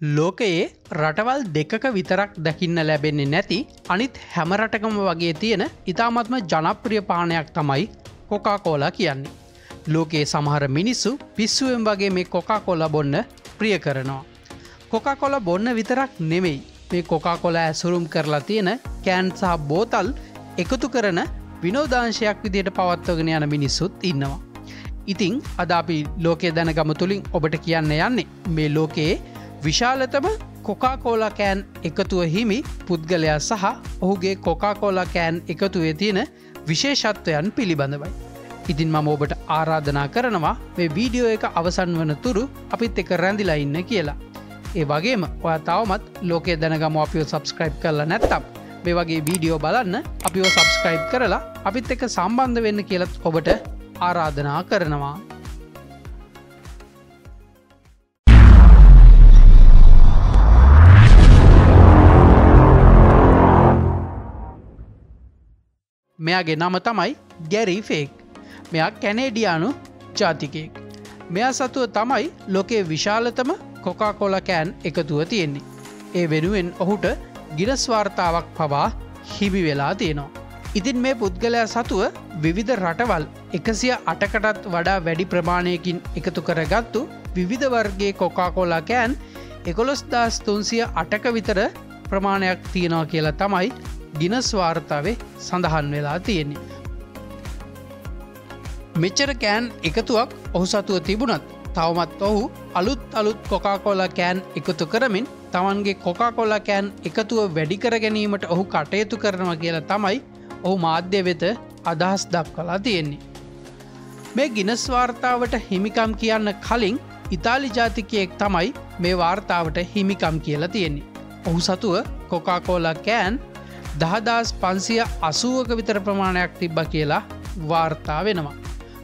ලෝකයේ රටවල් දෙකක විතරක් දකින්න ලැබෙන්නේ නැති අනිත් හැම රටකම වගේ තියෙන ඉතාමත්ම ජනප්‍රිය පානයක් තමයි කොකා කෝලා කියන්නේ. ලෝකයේ සමහර මිනිස්සු පිස්සුවෙන් වගේ මේ කොකා කොල බොන්න ප්‍රිය කරනවා. කොකා කොල බොන්න විතරක් නෙමෙයි මේ කොකා කොල ඇසුරුම් කරලා තියෙන කෑන් සහ බෝතල් එකතු කරන විනෝදාංශයක් විදියට පවත්වගෙන යන මිනිස්සුත් ඉන්නවා. ඉතිං අද අපි ලෝකය දැනගම තුළින් ඔබට කියන්න යන්නේ මේ ලෝකයේ විශාලතම කොකාකෝලා කෑන් එකතුව හිමි පුද්ගලයා සහ ඔහුගේ කොකාකෝලා කෑන් එකතුවේ තියෙන විශේෂත්වයන් පිළිබඳවයි. ඉතින් මම ඔබට ආරාධනා කරනවා මේ වීඩියෝ එක අවසන් වන තුරු අපිත් එක රැඳිලා ඉන්න කියලා. ඒ වගේම ඔය තවමත් ලෝකේ දැනගම අපිෝ සබස්ක්‍රයිබ් කරලා නැත්තම් මේ වගේ වීඩියෝ බලන්න අපිෝ සබස්ක්‍රයිබ් කරලා අපිත් එක සම්බන්ධ වෙන්න කියලත් ඔබට ආරාධනා කරනවා. මෙයාගේ නම තමයි ගැරී ෆේක් මෙයක් කැනේඩියානු ජාතිකයෙක්. මෙයා සතුව තමයි ලොකේ විශාලතම කොකා කොල කෑන් එකතුව තියෙන්නේ. ඒ වෙනුවෙන් ඔහුට ගිරස්වාර්තාවක් පවා හිබි වෙලා තියෙනවා. ඉතින් මේ පුද්ගලයා සතුව විවිධ රටවල් එකසිය අටකටත් වඩා වැඩි ප්‍රමාණයකින් එකතු කරගත්තු විවිධ වර්ගේ කොකාකෝලා කෑන් එකොළොස් දස් තුන්සිය අටක විතර ප්‍රමාණයක් තියෙනවා කියලා තමයි ගිනස් වාර්තාවේ සඳහන් වෙලා තියෙන්නේ. මෙච්චර කෑන් එකතුවක් ඔහු සතුව තිබුණත් තවමත් ඔහු අලුත් අලුත් කොකාකොලා කෑන් එකතු කරමින් තමන්ගේ කොකාකොලා කෑන් එකතුව වැඩිකර ගැනීමට ඔහු කටයුතු කරනවා කියලා තමයි ඔහු මාධ්‍ය වෙත අදහස් දක් කලා තියෙන්නේ. මේ ගිනස් වාර්තාවට හිමිකම් කියන්න කලින් ඉතාලි ජාතිකයෙක් තමයි මේ වාර්තාවට හිමිකම් කියලා තියෙන්නේ. ඔහු සතුව කොකාකෝලා කෑන් දහදස් පන්සිය අසුවක විතර ප්‍රමාණයක් තිබ්බ කියලා වාර්තා වෙනවා.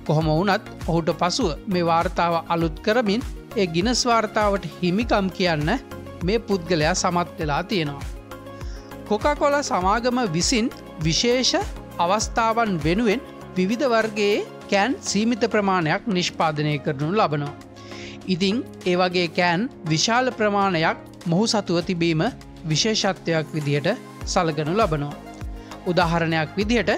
කොහොම වුනත් ඔහුට පසුව මේ වාර්තාව අලුත් කරමින් ඒ ගිනස් වාර්තාවට හිමිකම් කියන්න මේ පුද්ගලයා සමත් වෙලා තියෙනවා. කොකකොල සමාගම විසින් විශේෂ අවස්ථාවන් වෙනුවෙන් විවිධ වර්ගයේ කෑන් සීමිත ප්‍රමාණයක් නිෂ්පාදනය කරනු ලබනවා. ඉතිං ඒවගේ කෑන් විශාල ප්‍රමාණයක් මොහු සතුව තිබීම විශේෂත්වයක් විදිහට සලගනු ලබනවා. උදාහරණයක් විදිහට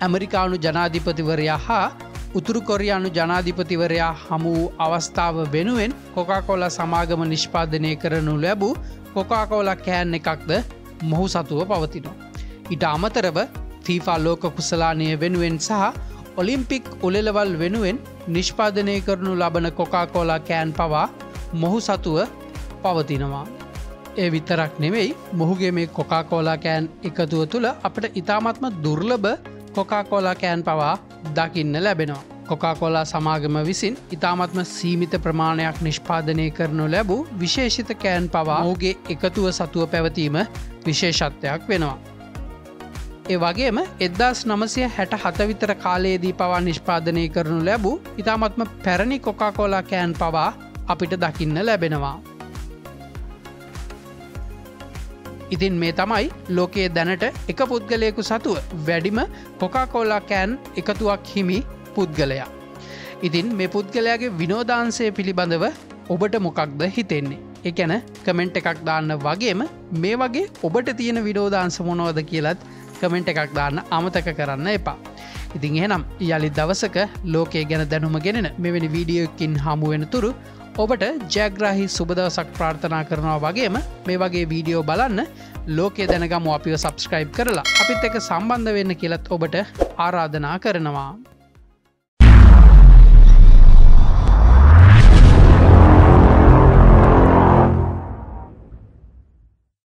ඇමරිකානු ජනාධිපතිවරයා හා උතුරු කොරියානු ජනාධිපතිවරයා හමු වූ අවස්ථාව වෙනුවෙන් කොකාකොල සමාගම නිෂ්පාදනය කරනු ලැබූ කොකාකෝල කෑන් එකක්ද මොහු සතුව පවතිනවා. ඉට අමතරව ෆීෆා ලෝක කුසලානය වෙනුවෙන් සහ ඔලිම්පික් උලෙලවල් වෙනුවෙන් නිෂ්පාදනය කරනු ලබන කොකාකෝලා කෑන් පවා මොහු සතුව පවතිනවා. ඒ විතරක් නෙවෙයි මොහුගේ මේ කොකාකෝලා කෑන් එකතුව තුළ අපට ඉතාමත්ම දුර්ලභ කොකාකෝලා කෑන් පවා දකින්න ලැබෙනවා. කොකාකොලා සමාගම විසින් ඉතාමත්ම සීමිත ප්‍රමාණයක් නිෂ්පාදනය කරනු ලැබූ විශේෂිත කෑන් පවා ඔහුගේ එකතුව සතුව පැවතීම විශේෂත්වයක් වෙනවා. ඒ වගේම එදදාස් නමසය හැට හතවිතර කාලයේදී පවා නිෂ්පාදනය කරනු ලැබූ ඉතාමත්ම පැරණි කොකාකෝලා කෑන් පවා අපිට දකින්න ලැබෙනවා. ඉතින් මේ තමයි ලෝකයේ දැනට එක පුද්ගලයකු සතුව වැඩිම කොකාකෝලා කෑන් එකතුවක් හිමි පුද්ගලයා. ඉතින් මේ පුද්ගලයාගේ විනෝදාන්සය පිළිබඳව ඔබට මොකක්ද හිතෙන්නේ. එකැන කමෙන්ට් එකක් දාන්න වගේම මේ වගේ ඔබට තියෙන විනෝදාන්ස මොනවද කියලත් කමෙන්ට් එකක් දාන්න අමතක කරන්න එපා. ඉතින් එහෙනම් යළි දවසක ලෝකයේ ගැන දැනුම ගෙනෙන මෙවැනි වීඩියෝකින් හමුවෙන තුරු ඔබට ජයග්‍රහහි සුබදවසක් ප්‍රාර්ථනා කරනවා වගේම මේ වගේ වීඩියෝ බලන්න ලෝකේ දැනගම අපිව සබස්ක්‍රයිබ් කරලා අපිත් එක සම්බන්ධ වෙන්න කියලත් ඔබට ආරාධනා කරනවා.